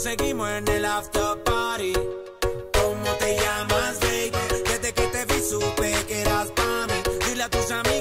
seguimos en el after party. ¿Cómo te llamas, baby? Desde que te vi supe que eras para mí. Dile a tus amigos.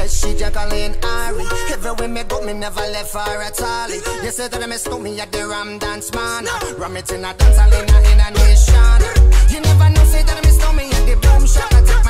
Yes, she Jacqueline Ari. Everywhere me go, me never left her at all. You said that I miss me at the Ram Dance Man. Ram it in a dance, I in a nation. You never know, say that I miss me at the Boom Shop. I take my